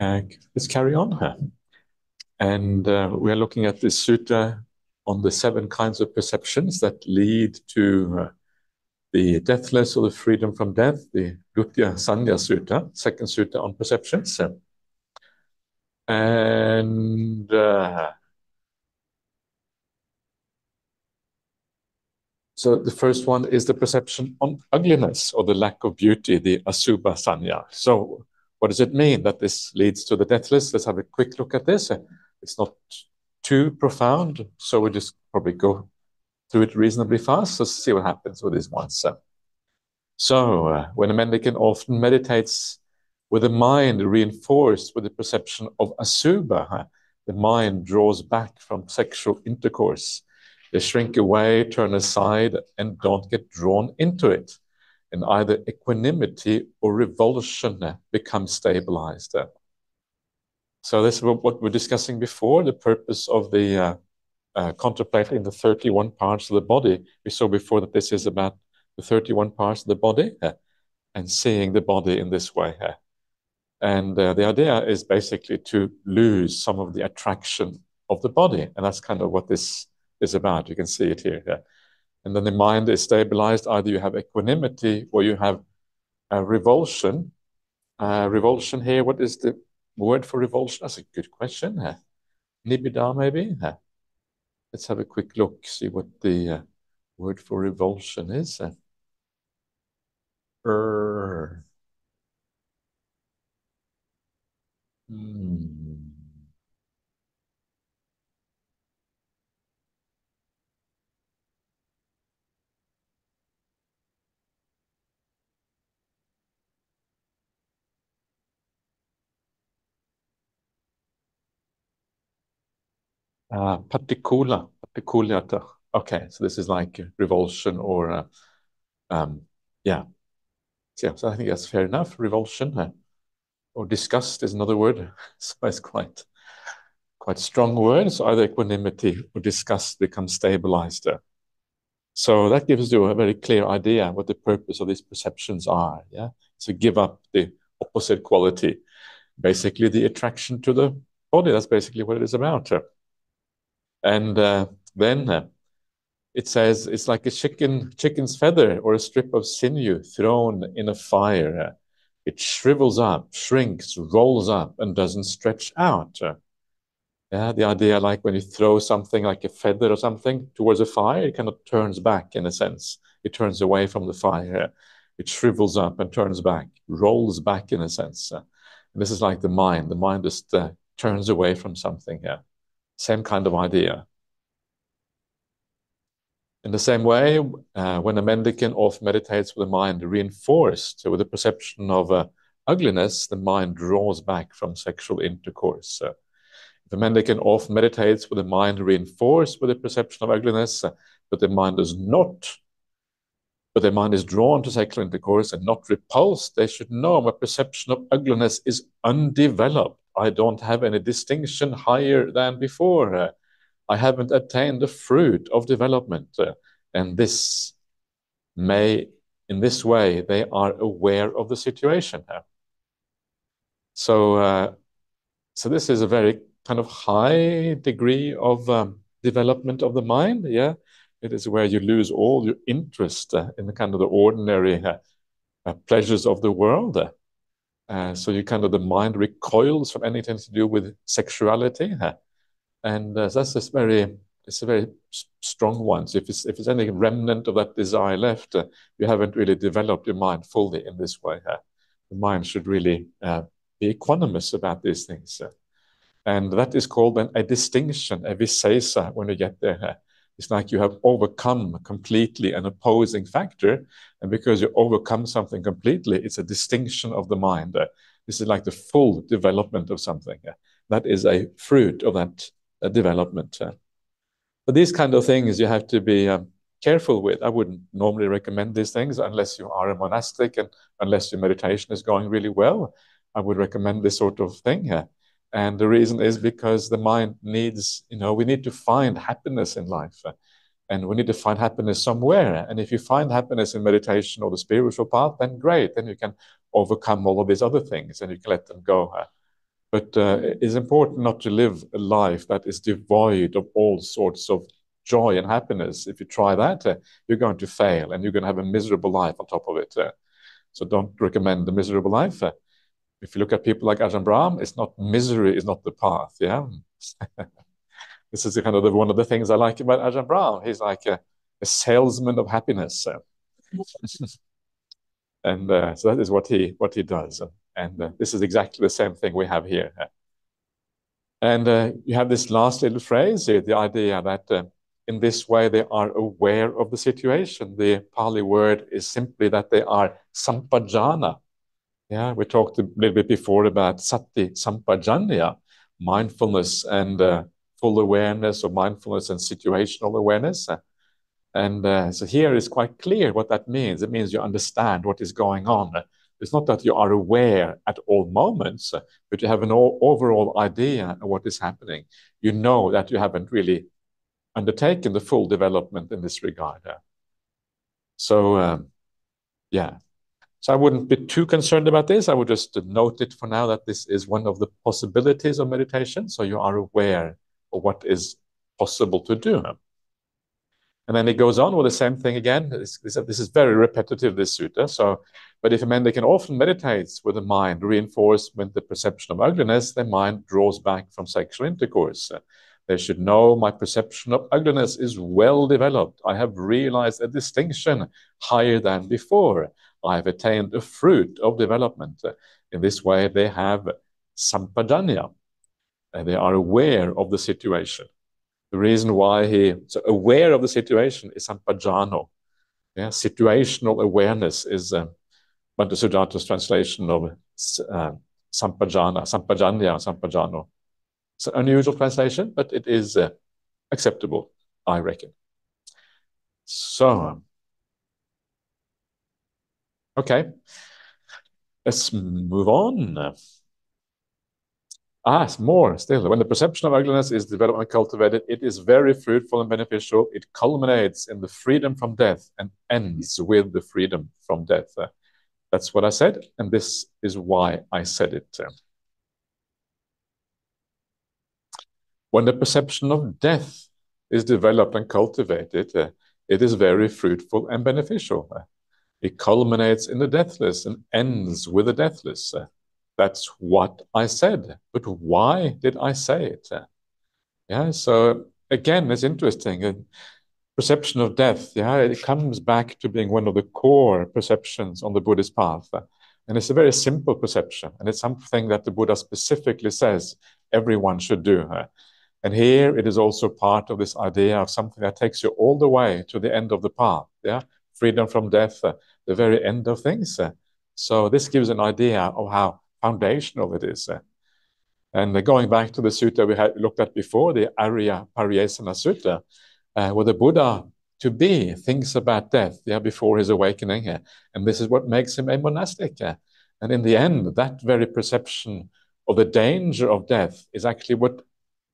Let's carry on. here. And uh, we are looking at this sutta on the seven kinds of perceptions that lead to uh, the deathless or the freedom from death, the Dutiya Sañña Sutta, second sutta on perceptions. And uh, so the first one is the perception on ugliness or the lack of beauty, the Asubha Sañña. So what does it mean that this leads to the deathless? Let's have a quick look at this. It's not too profound, so we'll just probably go through it reasonably fast. Let's see what happens with these ones. So uh, when a mendicant often meditates with the mind reinforced with the perception of Asubha, the mind draws back from sexual intercourse. They shrink away, turn aside, and don't get drawn into it. And either equanimity or revulsion become stabilized. So this is what we're discussing before, the purpose of the uh, uh, contemplating the 31 parts of the body. We saw before that this is about the 31 parts of the body uh, and seeing the body in this way. And the idea is basically to lose some of the attraction of the body. And that's kind of what this is about. You can see it here. And then the mind is stabilized. Either you have equanimity or you have revulsion. Uh, Revulsion here, what is the word for revulsion? That's a good question. Nibbidā, maybe? Let's have a quick look, see what the word for revulsion is. Uh, Paṭikūla. Patikulyata. Okay, so this is like revulsion or, uh, um, yeah. So I think that's fair enough. Revulsion uh, or disgust is another word. So it's quite quite strong words. Either equanimity or disgust becomes stabilized. So that gives you a very clear idea what the purpose of these perceptions are. Yeah, to give up the opposite quality, basically the attraction to the body. That's basically what it is about. And uh, then uh, it says it's like a chicken, chicken's feather or a strip of sinew thrown in a fire. It shrivels up, shrinks, rolls up, and doesn't stretch out. Yeah, the idea like when you throw something like a feather or something towards a fire, it kind of turns back in a sense. It turns away from the fire. It shrivels up and turns back, rolls back in a sense. And this is like the mind. The mind just uh, turns away from something here. Same kind of idea. In the same way, uh, when a mendicant often uh, uh, meditates with the mind reinforced with the perception of ugliness, the mind draws back from sexual intercourse. If a mendicant often meditates with the mind reinforced with the perception of ugliness, but the mind is not, but the mind is drawn to sexual intercourse and not repulsed, they should know my perception of ugliness is undeveloped. I don't have any distinction higher than before. I haven't attained the fruit of development. And this may, in this way, they are aware of the situation. So uh, so this is a very kind of high degree of um, development of the mind. Yeah, it is where you lose all your interest uh, in the kind of the ordinary uh, pleasures of the world. Uh, so you kind of the mind recoils from anything to do with sexuality. And uh, that's just very, it's a very strong one. So if it's any remnant of that desire left, uh, you haven't really developed your mind fully in this way. The mind should really be equanimous about these things. And that is called then a distinction, a visesa when you get there. It's like you have overcome completely an opposing factor. And because you overcome something completely, it's a distinction of the mind. Uh, this is like the full development of something. Uh, that is a fruit of that uh, development. But these kind of things you have to be um, careful with. I wouldn't normally recommend these things unless you are a monastic and unless your meditation is going really well. I would recommend this sort of thing. And the reason is because the mind needs, you know, we need to find happiness in life. And we need to find happiness somewhere. And if you find happiness in meditation or the spiritual path, then great. Then you can overcome all of these other things and you can let them go. But uh, it's important not to live a life that is devoid of all sorts of joy and happiness. If you try that, uh, you're going to fail and you're going to have a miserable life on top of it. Uh, so don't recommend the miserable life. If you look at people like Ajahn Brahm, it's not misery is not the path. Yeah. this is kind of the, one of the things I like about Ajahn Brahm. He's like a, a salesman of happiness. Uh. and uh, so that is what he what he does. And uh, this is exactly the same thing we have here. And uh, you have this last little phrase here, the idea that uh, in this way they are aware of the situation. The Pali word is simply that they are sampajana. Yeah, we talked a little bit before about sati sampajañña, mindfulness and uh, full awareness or mindfulness and situational awareness. And uh, so here is quite clear what that means. It means you understand what is going on. It's not that you are aware at all moments, but you have an overall idea of what is happening. You know that you haven't really undertaken the full development in this regard. So, um, yeah. So I wouldn't be too concerned about this. I would just note it for now that this is one of the possibilities of meditation. So you are aware of what is possible to do. And then it goes on with the same thing again. This, this, this is very repetitive, this sutta. So, but if a man they can often meditates with the mind, reinforced with the perception of ugliness, their mind draws back from sexual intercourse. They should know my perception of ugliness is well developed. I have realized a distinction higher than before. I have attained a fruit of development. In this way, they have sampajañña. And they are aware of the situation. The reason why he so aware of the situation is sampajano. Yeah, situational awareness is um, Bhante Sujato's translation of uh, sampajana, sampajañña, sampajano. It's an unusual translation, but it is uh, acceptable, I reckon. So, okay, let's move on. Ah, more still. When the perception of ugliness is developed and cultivated, it is very fruitful and beneficial. It culminates in the freedom from death and ends with the freedom from death. Uh, that's what I said, and this is why I said it. When the perception of death is developed and cultivated, uh, it is very fruitful and beneficial. It culminates in the deathless and ends with the deathless. That's what I said. But why did I say it? Yeah, so again, it's interesting. A perception of death, yeah, it comes back to being one of the core perceptions on the Buddhist path. And it's a very simple perception, and it's something that the Buddha specifically says everyone should do. And here it is also part of this idea of something that takes you all the way to the end of the path, yeah, freedom from death, the very end of things. So this gives an idea of how foundational it is. And going back to the sutta we had looked at before, the Ariya Pariyesana Sutta, uh, where the Buddha to be thinks about death yeah, before his awakening. Uh, and this is what makes him a monastic. Uh, and in the end, that very perception of the danger of death is actually what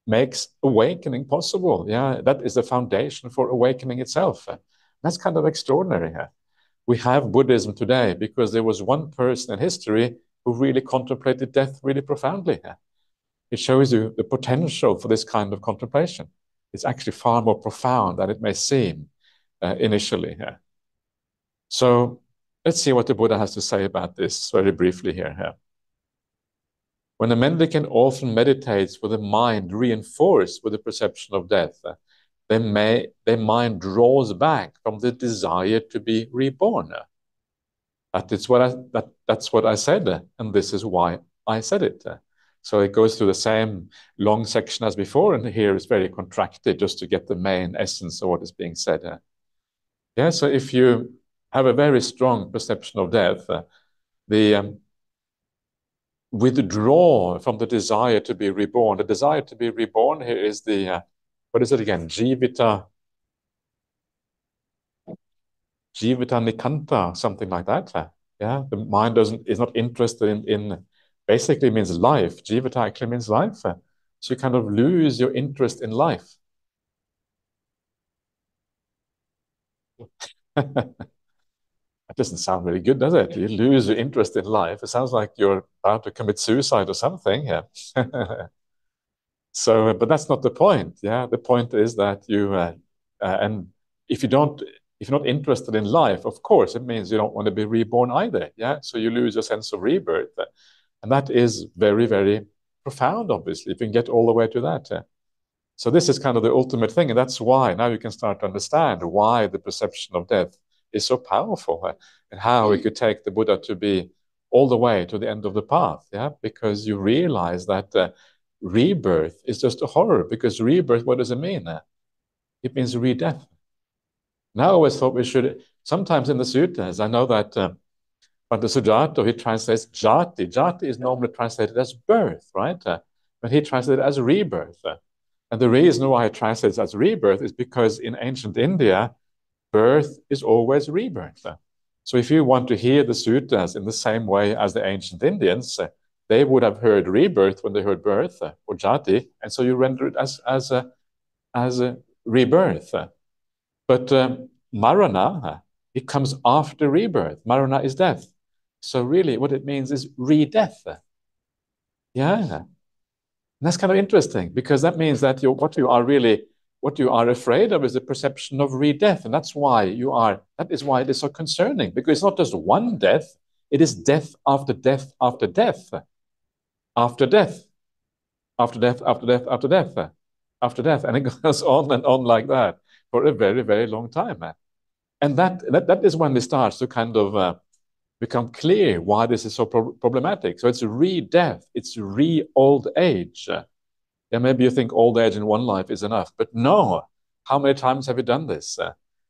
makes awakening possible. Yeah, that is the foundation for awakening itself. That's kind of extraordinary. Uh, we have Buddhism today because there was one person in history who really contemplated death really profoundly. here. It shows you the potential for this kind of contemplation. It's actually far more profound than it may seem uh, initially. Yeah. So let's see what the Buddha has to say about this very briefly here. Yeah. When a mendicant often meditates with the mind reinforced with the perception of death, uh, they may, their mind draws back from the desire to be reborn. That is what I that that's what I said, and this is why I said it. So it goes through the same long section as before, and here it's very contracted just to get the main essence of what is being said. Yeah. So if you have a very strong perception of death, the um, withdraw from the desire to be reborn. The desire to be reborn here is the uh, what is it again? Jivita jivita nikanti, something like that. Yeah, the mind doesn't is not interested in in basically means life. Jivita actually means life. So you kind of lose your interest in life. That doesn't sound really good, does it? You lose your interest in life. It sounds like you're about to commit suicide or something. Yeah. so, but that's not the point. Yeah. The point is that you, uh, uh, and if you don't, if you're not interested in life, of course, it means you don't want to be reborn either. Yeah. So you lose your sense of rebirth. And that is very, very profound, obviously, if you can get all the way to that. Uh, so this is kind of the ultimate thing. And that's why now you can start to understand why the perception of death is so powerful uh, and how we could take the Buddha to be all the way to the end of the path. Yeah. Because you realize that uh, rebirth is just a horror because rebirth, what does it mean? Uh, it means re-death. Now I always thought we should, sometimes in the sutras, I know that uh, Bhante Sujato, he translates jati. Jati is normally translated as birth, right? Uh, but he translated as rebirth. Uh, and the reason why he translates as rebirth is because in ancient India, birth is always rebirth. Uh, so if you want to hear the sutras in the same way as the ancient Indians, they would have heard rebirth when they heard birth uh, or jati, and so you render it as as a as a rebirth. But um, marana, it comes after rebirth. Marana is death. So really what it means is re-death. Yeah. And that's kind of interesting because that means that you what you are really what you are afraid of is the perception of re-death. And that's why you are that is why it is so concerning, because it's not just one death, it is death after death after death. After death. After death, after death, after death, eh? after death. And it goes on and on like that for a very, very long time. Eh? And that that, that is when it starts to kind of uh, become clear why this is so pro problematic. So it's re-death, it's re-old age. Eh? Yeah, maybe you think old age in one life is enough, but no. How many times have you done this?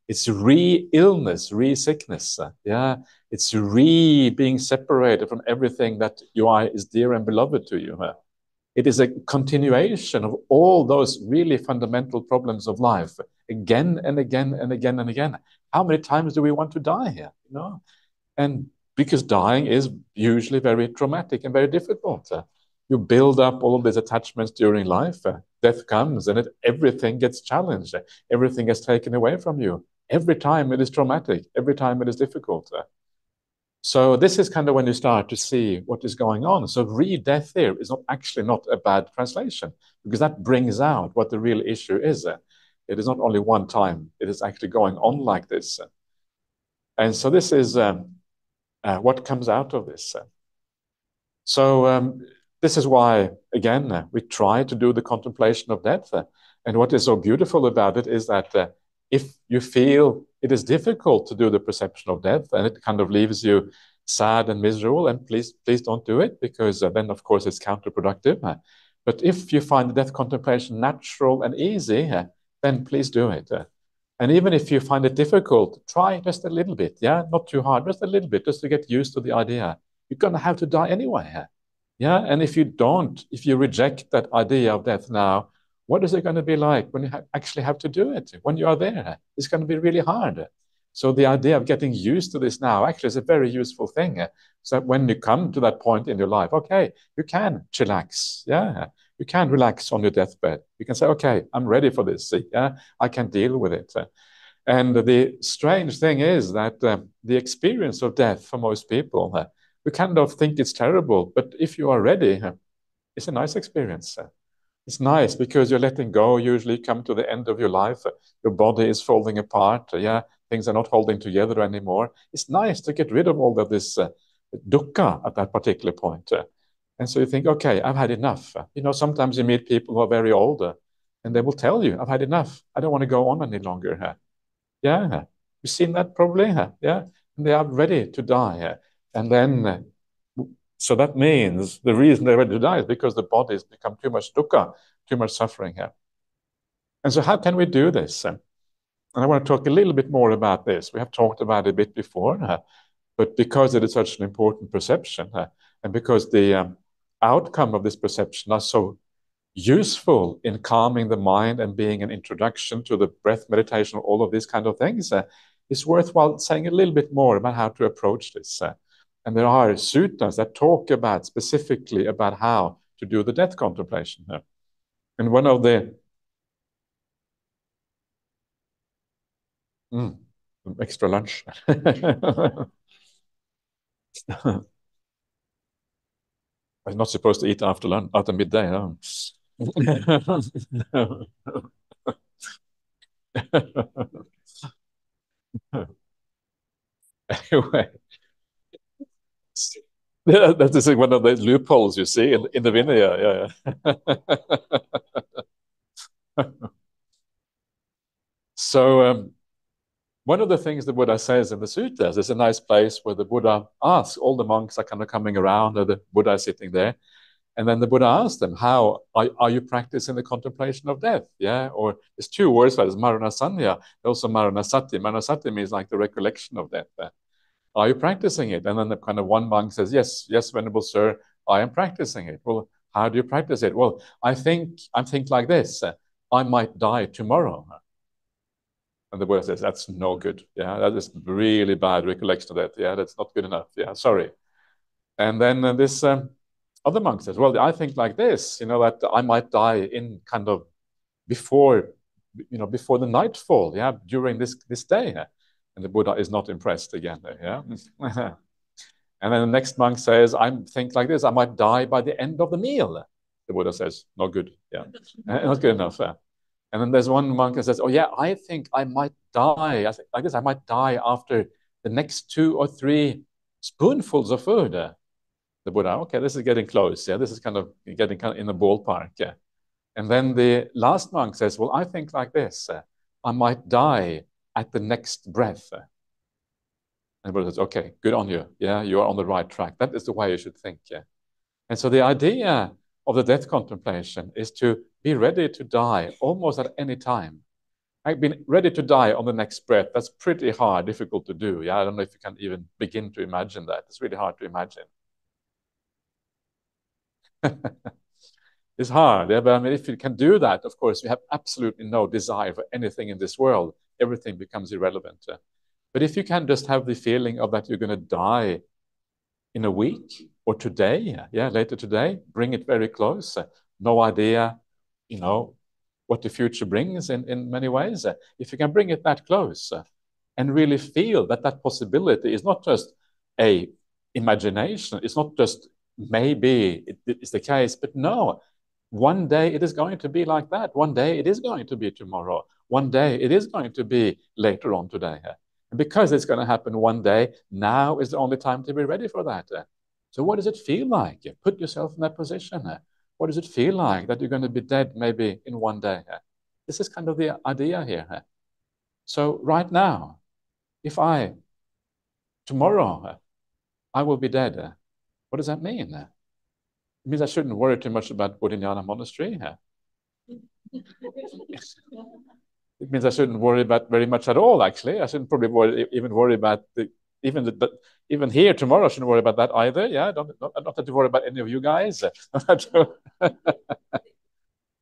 It's re-illness, re-sickness. Uh, yeah, it's re-being separated from everything that you are is dear and beloved to you. It is a continuation of all those really fundamental problems of life again and again and again and again. How many times do we want to die here? You know, and because dying is usually very traumatic and very difficult. Uh, you build up all of these attachments during life. Uh, death comes and it, everything gets challenged. Everything gets taken away from you. Every time it is traumatic. Every time it is difficult. Uh, so this is kind of when you start to see what is going on. So read death here is not actually not a bad translation because that brings out what the real issue is. Uh, it is not only one time. It is actually going on like this. Uh, and so this is um, uh, what comes out of this. So um, this is why, again, we try to do the contemplation of death. And what is so beautiful about it is that if you feel it is difficult to do the perception of death and it kind of leaves you sad and miserable, and please, please don't do it because uh, then, of course, it's counterproductive. Uh, but if you find death contemplation natural and easy, then please do it. And even if you find it difficult, try just a little bit. Yeah, not too hard, just a little bit, just to get used to the idea. You're going to have to die anyway. Yeah, and if you don't, if you reject that idea of death now, what is it going to be like when you ha actually have to do it? When you are there, it's going to be really hard. So the idea of getting used to this now actually is a very useful thing. So when you come to that point in your life, okay, you can chillax. Yeah, you can relax on your deathbed. You can say, okay, I'm ready for this. Yeah, I can deal with it. And the strange thing is that uh, the experience of death for most people, uh, we kind of think it's terrible, but if you are ready, uh, it's a nice experience. It's nice because you're letting go. Usually, come to the end of your life, your body is falling apart. Yeah, things are not holding together anymore. It's nice to get rid of all of this uh, dukkha at that particular point. Uh, and so you think, okay, I've had enough. You know, sometimes you meet people who are very older uh, and they will tell you, I've had enough. I don't want to go on any longer. Uh, yeah. You've seen that probably. Uh, yeah. And they are ready to die. And then, so that means the reason they're ready to die is because the body's become too much dukkha, too much suffering here. And so how can we do this? And I want to talk a little bit more about this. We have talked about it a bit before, but because it is such an important perception, and because the um, outcome of this perception are so useful in calming the mind and being an introduction to the breath meditation, all of these kind of things, uh, it's worthwhile saying a little bit more about how to approach this. Uh, and there are sutras that talk about specifically about how to do the death contemplation. Uh, and one of the mm, extra lunch. I'm not supposed to eat after lunch, after midday, no. anyway, that is one of the loopholes you see in, in the Vinaya. Yeah, yeah. so um, one of the things the Buddha says in the sutras is a nice place where the Buddha asks, all the monks are kind of coming around, or the Buddha is sitting there. And then the Buddha asks them, how are, are you practicing the contemplation of death? Yeah, or there's two words for it, it's maranasañña, also maranasati. Maranasati means like the recollection of death. Are you practicing it? And then the kind of one monk says, Yes, yes, Venerable Sir, I am practicing it. Well, how do you practice it? Well, I think I think like this. I might die tomorrow. And the Buddha says, that's no good. Yeah, that is really bad recollection of that. Yeah, that's not good enough. Yeah, sorry. And then uh, this um, other monk says, well, I think like this, you know, that I might die in kind of before, you know, before the nightfall, yeah, during this, this day. And the Buddha is not impressed again, yeah. and then the next monk says, I think like this, I might die by the end of the meal. The Buddha says, not good, yeah, not good enough. Yeah. And then there's one monk that says, "Oh yeah, I think I might die. I, think, I guess I might die after the next two or three spoonfuls of food." The Buddha, okay, this is getting close. Yeah, this is kind of getting kind of in the ballpark. Yeah. And then the last monk says, "Well, I think like this. I might die at the next breath." And Buddha says, "Okay, good on you. Yeah, you are on the right track. That is the way you should think." Yeah. And so the idea of the death contemplation is to be ready to die almost at any time. I've been ready to die on the next breath. That's pretty hard, difficult to do. Yeah, I don't know if you can even begin to imagine that. It's really hard to imagine. it's hard, yeah, but I mean, if you can do that, of course, you have absolutely no desire for anything in this world. Everything becomes irrelevant. But if you can just have the feeling of that you're going to die in a week or today, yeah, later today, bring it very close. No idea, you know, what the future brings in, in many ways. If you can bring it that close and really feel that that possibility is not just a imagination, it's not just maybe it is the case, but no, one day it is going to be like that. One day it is going to be tomorrow. One day it is going to be later on today. Eh? And because it's going to happen one day, now is the only time to be ready for that. Eh? So what does it feel like? You put yourself in that position. Eh? What does it feel like that you're going to be dead maybe in one day? This is kind of the idea here. So right now, if I, tomorrow, I will be dead, what does that mean? It means I shouldn't worry too much about Bodhinyana Monastery. it means I shouldn't worry about very much at all, actually. I shouldn't probably worry, even worry about the even the, even here tomorrow, I shouldn't worry about that either. Yeah, I don't not, not that to worry about any of you guys.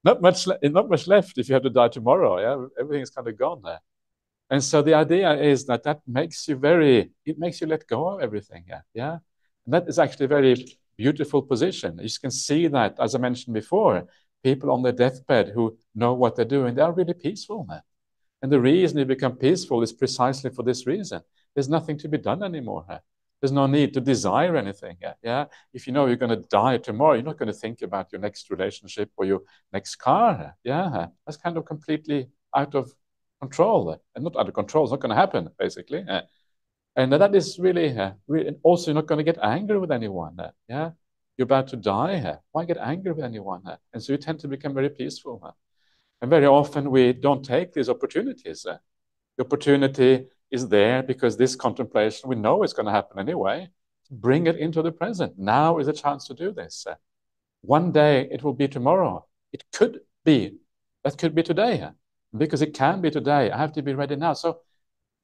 not much, not much left if you have to die tomorrow. Yeah, everything's kind of gone there. And so the idea is that that makes you very, it makes you let go of everything. Yeah, yeah. And that is actually a very beautiful position. You can see that, as I mentioned before, people on their deathbed who know what they're doing, they are really peaceful. Man. And the reason you become peaceful is precisely for this reason. There's nothing to be done anymore. There's no need to desire anything. Yeah. If you know you're going to die tomorrow, you're not going to think about your next relationship or your next car. Yeah. That's kind of completely out of control. And not out of control. It's not going to happen, basically. And that is really, uh, really also you're not going to get angry with anyone. Yeah. You're about to die. Uh, why get angry with anyone? And so you tend to become very peaceful. And very often we don't take these opportunities. The opportunity is there because this contemplation, we know it's going to happen anyway. Bring it into the present. Now is a chance to do this. One day it will be tomorrow. It could be. That could be today. Because it can be today. I have to be ready now. So,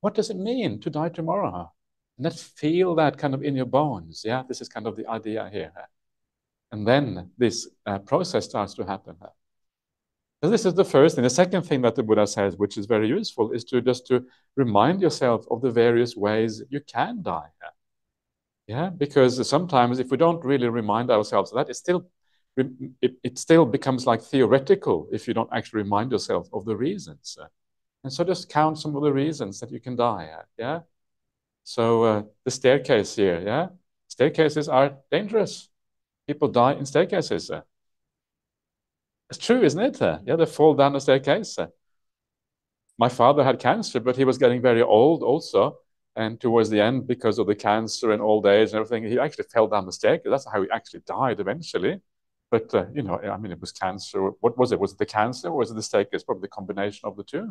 what does it mean to die tomorrow? And let's feel that kind of in your bones. Yeah, this is kind of the idea here. And then this uh, process starts to happen. So this is the first thing. The second thing that the Buddha says, which is very useful, is to just to remind yourself of the various ways you can die. Yeah, because sometimes if we don't really remind ourselves of that, it still it, it still becomes like theoretical if you don't actually remind yourself of the reasons. And so just count some of the reasons that you can die. Yeah. So uh, the staircase here. Yeah. Staircases are dangerous. People die in staircases. It's true, isn't it? Yeah, they fall down the staircase. My father had cancer, but he was getting very old also. And towards the end, because of the cancer and old age and everything, he actually fell down the staircase. That's how he actually died eventually. But, uh, you know, I mean, it was cancer. What was it? Was it the cancer or was it the staircase? Probably the combination of the two.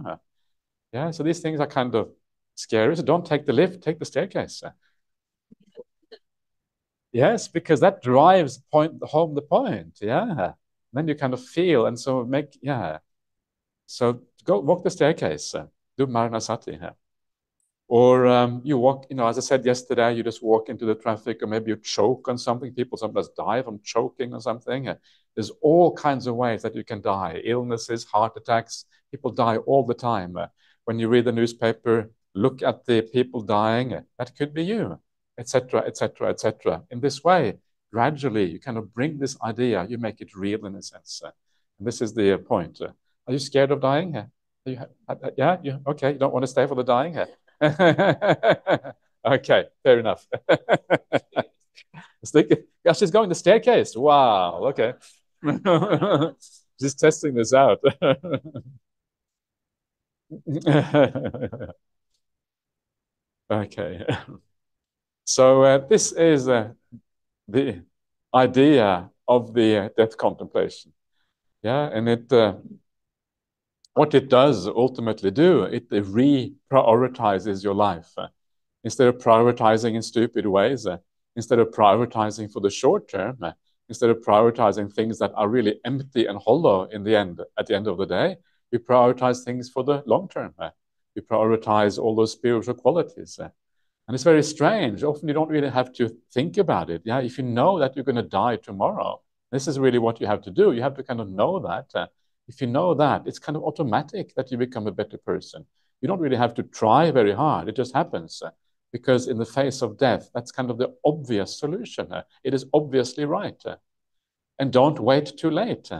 Yeah, so these things are kind of scary. So don't take the lift, take the staircase. Yes, because that drives point home the point. Yeah. Then you kind of feel and so make, yeah. So go walk the staircase. Uh, do Maranasati. Yeah. Or um, you walk, you know, as I said yesterday, you just walk into the traffic, or maybe you choke on something. People sometimes die from choking or something. There's all kinds of ways that you can die illnesses, heart attacks. People die all the time. Uh. When you read the newspaper, look at the people dying. Uh, that could be you, etc., etc., etc. In this way, gradually, you kind of bring this idea, you make it real in a sense. And this is the point. Are you scared of dying? You, yeah, you, okay, you don't want to stay for the dying? okay, fair enough. yeah, she's going the staircase. Wow, okay. Just testing this out. okay. So uh, this is uh, the idea of the uh, death contemplation. Yeah, and it uh, what it does ultimately do, it reprioritizes your life. Instead of prioritizing in stupid ways, instead of prioritizing for the short term, instead of prioritizing things that are really empty and hollow in the end, at the end of the day, we prioritize things for the long term. We prioritize all those spiritual qualities. And it's very strange. Often you don't really have to think about it. Yeah, if you know that you're going to die tomorrow, this is really what you have to do. You have to kind of know that. If you know that, it's kind of automatic that you become a better person. You don't really have to try very hard. It just happens. Uh, because in the face of death, that's kind of the obvious solution. Uh, it is obviously right. Uh, and don't wait too late.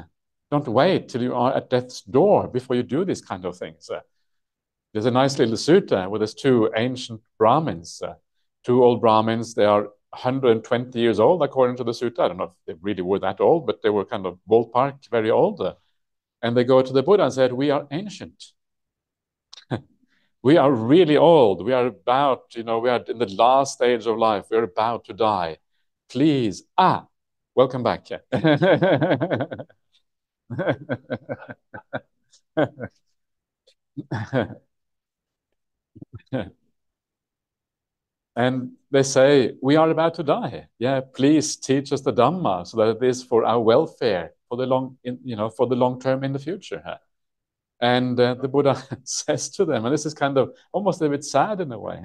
Don't wait till you are at death's door before you do these kind of things. There's a nice little sutta where there's two ancient Brahmins, two old Brahmins. They are 120 years old, according to the sutta. I don't know if they really were that old, but they were kind of ballpark, very old. And they go to the Buddha and said, We are ancient. we are really old. We are about, you know, we are in the last stage of life. We're about to die. Please, ah, welcome back. and they say, We are about to die. Yeah, please teach us the Dhamma so that it is for our welfare for the long, in, you know, for the long term in the future. And uh, the Buddha says to them, and this is kind of almost a bit sad in a way.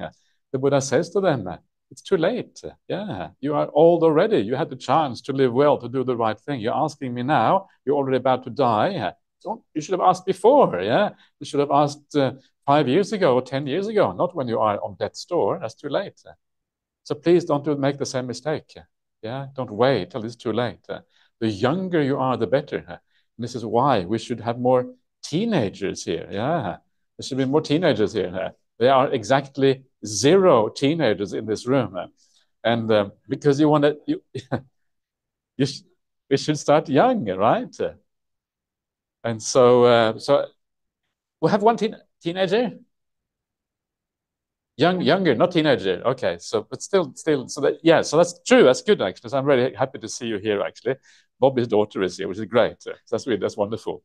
The Buddha says to them, it's too late. Yeah, you are old already. You had the chance to live well, to do the right thing. You're asking me now. You're already about to die. you should have asked before. Yeah, you should have asked uh, five years ago or ten years ago, not when you are on death's door. That's too late. So please don't do, make the same mistake. Yeah, don't wait till it's too late. The younger you are, the better. And this is why we should have more teenagers here. Yeah, there should be more teenagers here. There are exactly zero teenagers in this room. And um, because you want to, you, you sh we should start young, right? And so, uh, so we have one teen teenager. Young, younger, not teenager. Okay, so but still, still, so that yeah, so that's true. That's good actually. So I'm really happy to see you here actually. Bobby's daughter is here, which is great. So that's really that's wonderful.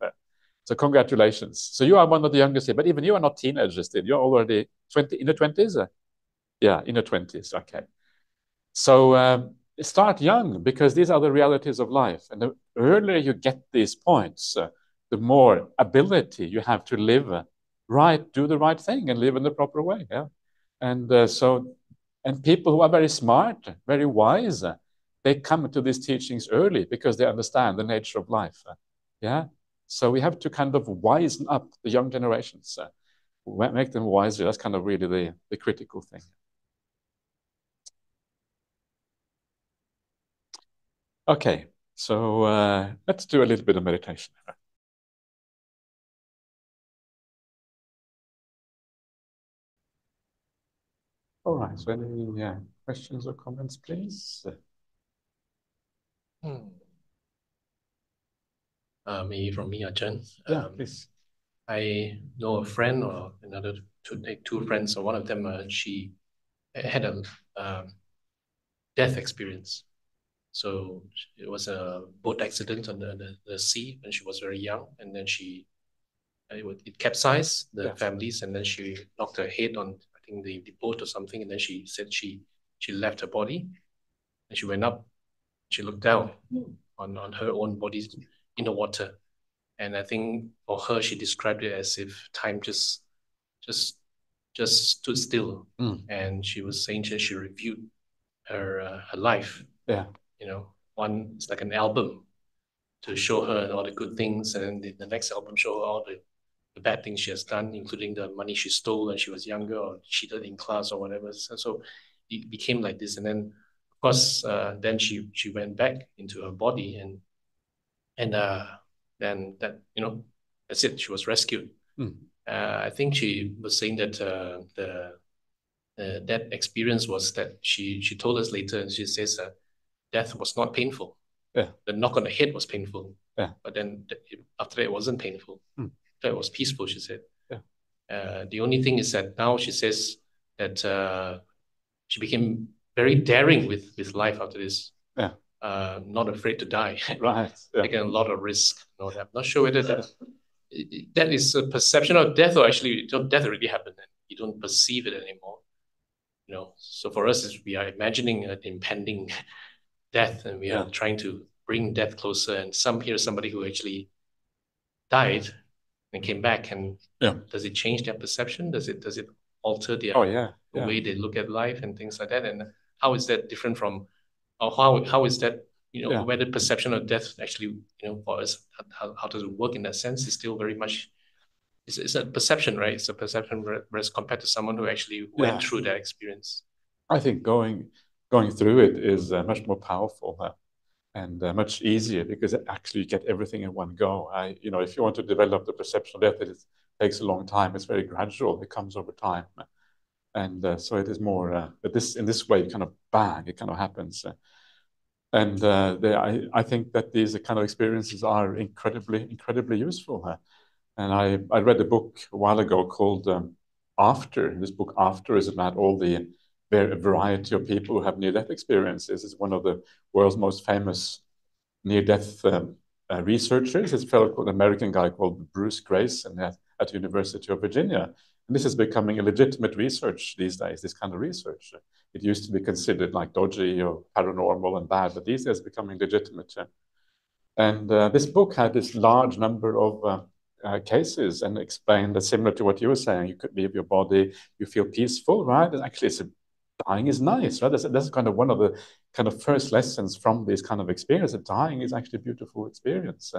So congratulations. So you are one of the youngest here, but even you are not teenagers still. You're already 20 in the 20s. Yeah, in the 20s. Okay. So um, start young because these are the realities of life, and the earlier you get these points, uh, the more ability you have to live right, do the right thing, and live in the proper way. Yeah. And uh, so, and people who are very smart, very wise, uh, they come to these teachings early because they understand the nature of life. Uh, yeah. So we have to kind of wisen up the young generations, uh, make them wiser. That's kind of really the, the critical thing. Okay, so uh, let's do a little bit of meditation. All right. So any yeah, questions or comments, please? Hmm. Uh, maybe from me, Ajahn. Yeah, um, please. I know a friend or another two, two friends, or one of them, uh, she had a um, death experience. So it was a boat accident on the, the, the sea when she was very young, and then she it, it capsized the yeah. families, and then she knocked her head on think the, the boat or something, and then she said she she left her body, and she went up, she looked down on on her own body in the water, and I think for her she described it as if time just just just stood still, mm. and she was saying that she reviewed her uh, her life. Yeah you know, one is like an album to show her all the good things, and the, the next album show her all the, the bad things she has done, including the money she stole when she was younger or cheated in class or whatever. So, so it became like this, and then of course, uh, then she she went back into her body, and and uh, then that you know that's it. She was rescued. Mm. Uh, I think she was saying that uh, the uh, that experience was that she she told us later, and she says that death was not painful. Yeah. The knock on the head was painful. Yeah. But then after that, it wasn't painful. Mm. It was peaceful, she said. Yeah. Uh, the only thing is that now she says that uh, she became very daring with, with life after this. Yeah. Uh, not afraid to die. right. Yeah. Taking a lot of risk. Know, I'm not sure whether that that is a perception of death or actually death already happened and you don't perceive it anymore. You know, so for us, we are imagining an impending death, and we yeah. are trying to bring death closer. And some here, somebody who actually died and came back, and yeah. does it change their perception? Does it does it alter their oh yeah, the way they look at life and things like that? And how is that different from, or how how is that you know whether perception of death actually you know for us how, how does it work in that sense is still very much it's, it's a perception right it's a perception whereas compared to someone who actually went through that experience i think going going through it is uh, much more powerful and uh, much easier because actually you get everything in one go. I, you know, if you want to develop the perception of death, it takes a long time. It's very gradual. It comes over time, and uh, so it is more. Uh, but this in this way, kind of bang, it kind of happens. Uh, and they, I, I think that these kind of experiences are incredibly, incredibly useful. and I, I read a book a while ago called um, After. This book, After, is about all the variety of people who have near-death experiences. It's one of the world's most famous near-death um, uh, researchers. A fellow called, an American guy called Bruce Greyson at, at the University of Virginia. And this is becoming a legitimate research these days, this kind of research. It used to be considered like dodgy or paranormal and bad, but these days it's becoming legitimate. And uh, this book had this large number of uh, uh, cases and explained that similar to what you were saying, you could leave your body, you feel peaceful, right? And actually, it's a dying is nice, right? That's, that's kind of one of the kind of first lessons from this kind of experience. That dying is actually a beautiful experience.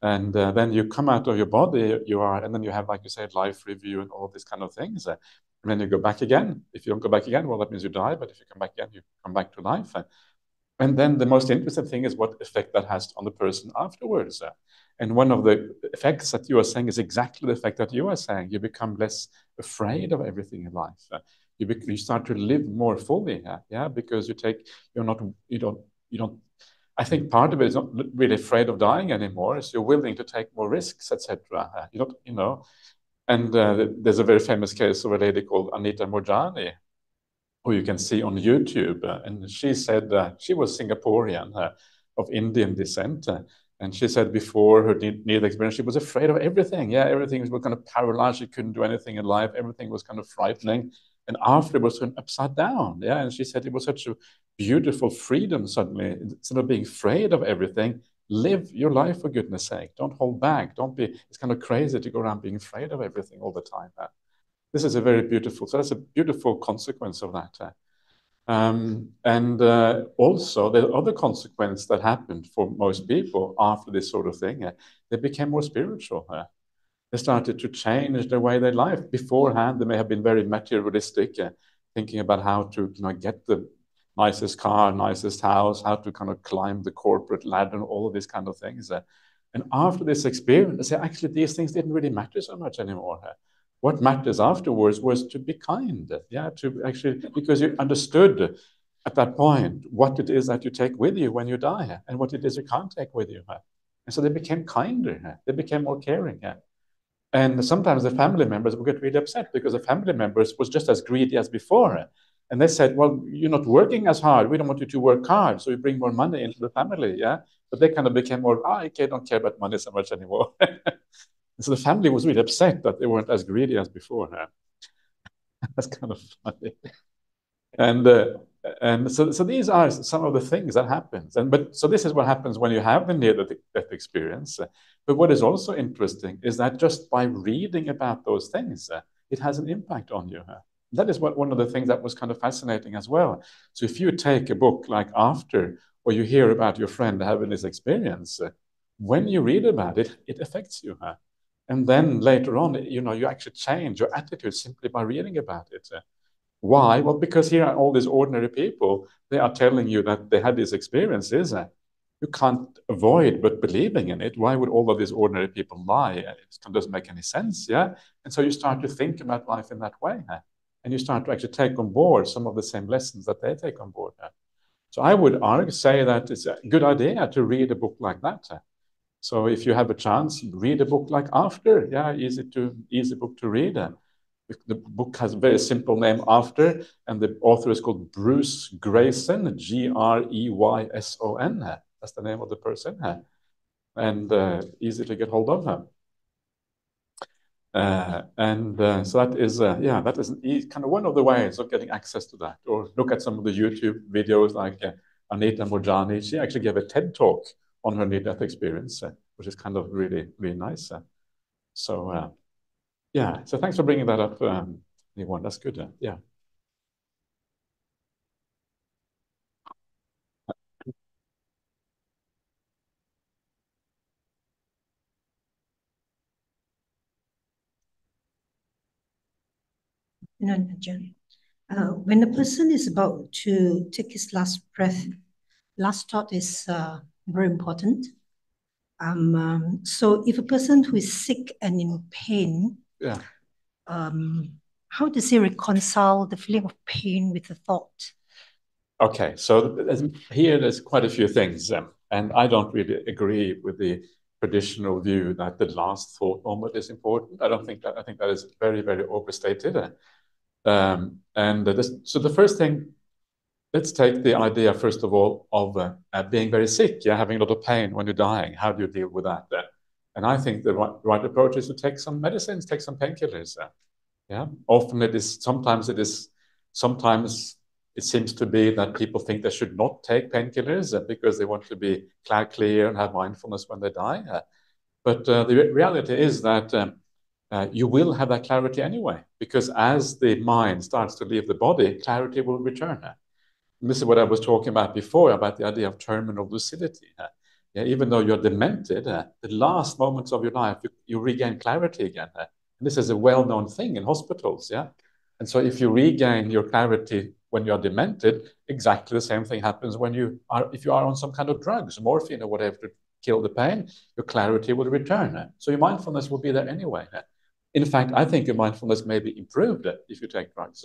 And uh, then you come out of your body, you are, and then you have, like you said, life review and all these kind of things. Uh, and then you go back again. If you don't go back again, well, that means you die. But if you come back again, you come back to life. Uh, and then the most interesting thing is what effect that has on the person afterwards. Uh, and one of the effects that you are saying is exactly the effect that you are saying. You become less afraid of everything in life. You, you start to live more fully yeah, yeah because you take you're not you don't you don't I think part of it is not really afraid of dying anymore. Is you're willing to take more risks, etc. You don't, you know. And uh, there's a very famous case of a lady called Anita Moorjani, who you can see on YouTube. Uh, and she said uh, she was Singaporean uh, of Indian descent. Uh, and she said before her near experience, she was afraid of everything. Yeah, everything was kind of paralyzed. She couldn't do anything in life. Everything was kind of frightening and after it was turned upside down. Yeah, and she said it was such a beautiful freedom suddenly. Instead of being afraid of everything, live your life for goodness sake. Don't hold back. Don't be. It's kind of crazy to go around being afraid of everything all the time. Uh, this is a very beautiful. So that's a beautiful consequence of that. Uh, um, and uh, also, the other consequence that happened for most people after this sort of thing, uh, they became more spiritual. Uh, they started to change the way they live. Beforehand, they may have been very materialistic, uh, thinking about how to you know, get the nicest car, nicest house, how to kind of climb the corporate ladder, and all of these kind of things. Uh, and after this experience, actually, these things didn't really matter so much anymore. Uh, What matters afterwards was to be kind, yeah, to actually, because you understood at that point what it is that you take with you when you die and what it is you can't take with you. And so they became kinder, they became more caring. And sometimes the family members would get really upset because the family members was just as greedy as before. And they said, well, you're not working as hard. We don't want you to work hard. So you bring more money into the family. Yeah. But they kind of became more, oh, okay, don't care about money so much anymore. so the family was really upset that they weren't as greedy as before. That's kind of funny. And uh, and so, so these are some of the things that happens. And but so this is what happens when you have the near-death experience. But what is also interesting is that just by reading about those things, uh, it has an impact on you. That is what one of the things that was kind of fascinating as well. So if you take a book like After, or you hear about your friend having this experience, uh, when you read about it, it affects you. And then later on, you know, you actually change your attitude simply by reading about it. Uh, Why? Well, because here are all these ordinary people. They are telling you that they had these experiences. You can't avoid but believing in it. Why would all of these ordinary people lie? It doesn't make any sense, yeah? And so you start to think about life in that way, and you start to actually take on board some of the same lessons that they take on board. So I would argue, say that it's a good idea to read a book like that. So if you have a chance, read a book like After. Yeah, easy to easy book to read. The book has a very simple name after, and the author is called Bruce Greyson, G R E Y S O N. That's the name of the person, and uh, easy to get hold of. Uh, and uh, so that is, uh, yeah, that is kind of one of the ways of getting access to that. Or look at some of the YouTube videos like uh, Anita Moorjani. She actually gave a TED talk on her near-death experience, uh, which is kind of really, really nice. so yeah, so thanks for bringing that up, um, anyone. That's good. Uh, yeah. No, John. Uh, when a person is about to take his last breath, last thought is uh, very important. Um, um, so if a person who is sick and in pain yeah. Um, how does he reconcile the feeling of pain with the thought? Okay, so here there's quite a few things, um, and I don't really agree with the traditional view that the last thought moment is important. I don't think that. I think that is very, very overstated. Um, and this, so the first thing, let's take the idea first of all of uh, uh, being very sick, yeah, having a lot of pain when you're dying. How do you deal with that? Uh, and I think the right, right approach is to take some medicines, take some painkillers. Uh, yeah, often it is. Sometimes it is. Sometimes it seems to be that people think they should not take painkillers uh, because they want to be clear and have mindfulness when they die. Uh, but uh, the re reality is that um, uh, you will have that clarity anyway, because as the mind starts to leave the body, clarity will return. And this is what I was talking about before about the idea of terminal lucidity. Yeah, even though you're demented, uh, the last moments of your life, you, you regain clarity again. Uh, and this is a well-known thing in hospitals, yeah? And so if you regain your clarity when you're demented, exactly the same thing happens when you are, if you are on some kind of drugs, morphine or whatever to kill the pain, your clarity will return. Uh. So your mindfulness will be there anyway. Uh. In fact, I think your mindfulness may be improved uh, if you take drugs.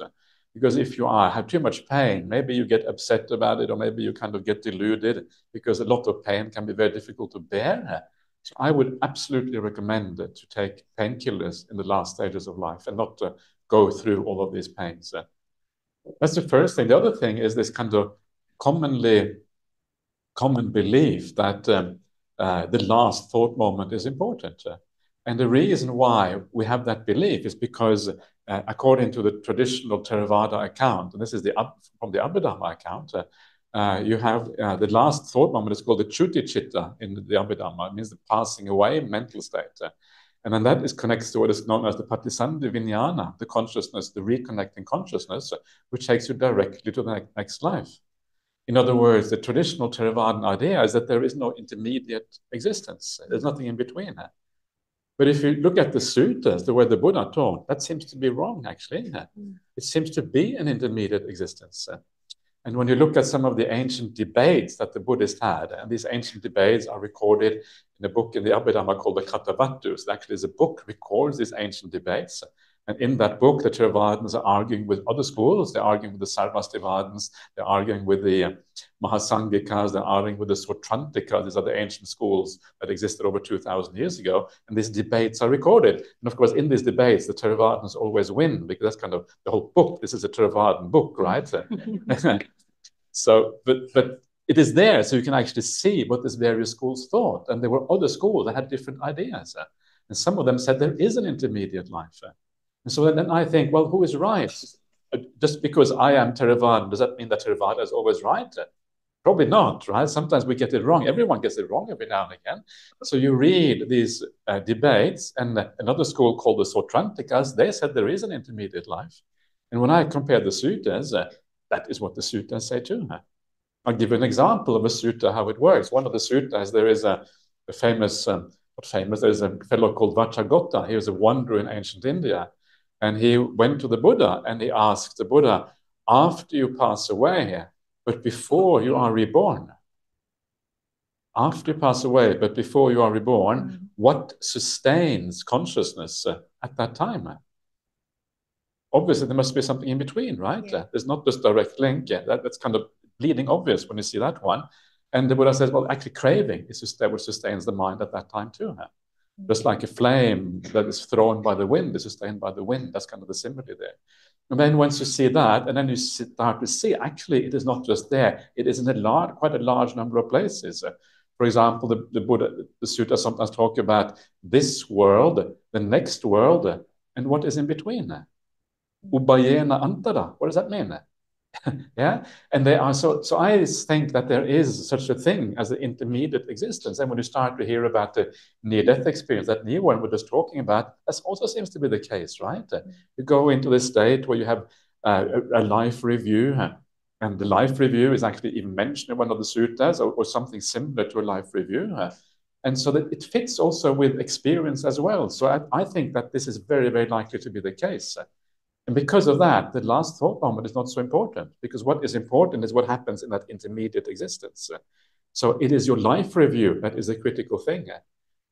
Because if you are have too much pain, maybe you get upset about it, or maybe you kind of get deluded because a lot of pain can be very difficult to bear. So I would absolutely recommend to take painkillers in the last stages of life and not to go through all of these pains. That's the first thing. The other thing is this kind of commonly common belief that um, uh, the last thought moment is important. And the reason why we have that belief is because uh, according to the traditional Theravada account, and this is the from the Abhidhamma account, uh, uh, you have uh, the last thought moment is called the Chuti Chitta in the Abhidhamma. It means the passing away mental state. Uh, and then that is connects to what is known as the Patisandhi Viññāṇa, the consciousness, the reconnecting consciousness, which takes you directly to the next life. In other words, the traditional Theravadan idea is that there is no intermediate existence. There's nothing in between. But if you look at the sutras, the way the Buddha taught, that seems to be wrong, actually. Mm. It seems to be an intermediate existence. And when you look at some of the ancient debates that the Buddhists had, and these ancient debates are recorded in a book in the Abhidhamma called the Kathavatthu. So actually, there's a book records these ancient debates. And in that book, the Theravadins are arguing with other schools. They're arguing with the Sarvastivadins. They're arguing with the Mahasanghikas. They're arguing with the Sautrantikas. These are the ancient schools that existed over 2,000 years ago. And these debates are recorded. And of course, in these debates, the Theravadins always win because that's kind of the whole book. This is a Theravadin book, right? so, but, but it is there so you can actually see what these various schools thought. And there were other schools that had different ideas. And some of them said there is an intermediate life. And so then I think, well, who is right? Just because I am Theravada, does that mean that Theravada is always right? Probably not, right? Sometimes we get it wrong. Everyone gets it wrong every now and again. So you read these uh, debates, and another school called the Sautrantikas, they said there is an intermediate life. And when I compare the suttas, uh, that is what the suttas say too. I'll give you an example of a sutta, how it works. One of the suttas, there is a, a famous, um, not famous, there's a fellow called Vacchagotta. He was a wanderer in ancient India. And he went to the Buddha and he asked the Buddha, after you pass away, but before you are reborn, after you pass away, but before you are reborn, what sustains consciousness uh, at that time? Obviously, there must be something in between, right? Yeah. There's not this direct link. Yeah, that, that's kind of bleeding obvious when you see that one. And the Buddha says, well, actually, craving is just what sustains the mind at that time, too. Just like a flame that is thrown by the wind is sustained by the wind. That's kind of the simile there. And then once you see that, and then you start to see, actually, it is not just there. It is in a large, quite a large number of places. Uh, for example, the, the Buddha, the Sutta sometimes talk about this world, the next world, and what is in between. Ubhayamantarena. What does that mean? yeah? And they are so so i think that there is such a thing as an intermediate existence. And when you start to hear about the near death experience that Nirwan was just talking about that also seems to be the case right? You go into this state where you have uh, a, a, life review and the life review is actually even mentioned in one of the suttas or, or something similar to a life review and so that it fits also with experience as well. So I, I think that this is very very likely to be the case and because of that, the last thought moment is not so important because what is important is what happens in that intermediate existence. So it is your life review that is a critical thing.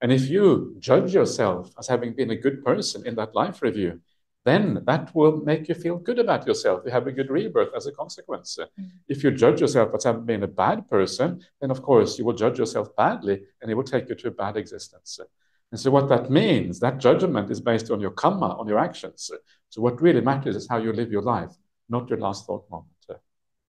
And if you judge yourself as having been a good person in that life review, then that will make you feel good about yourself. You have a good rebirth as a consequence. Mm-hmm. If you judge yourself as having been a bad person, then of course you will judge yourself badly and it will take you to a bad existence. And so what that means, that judgment is based on your karma, on your actions. So what really matters is how you live your life, not your last thought moment.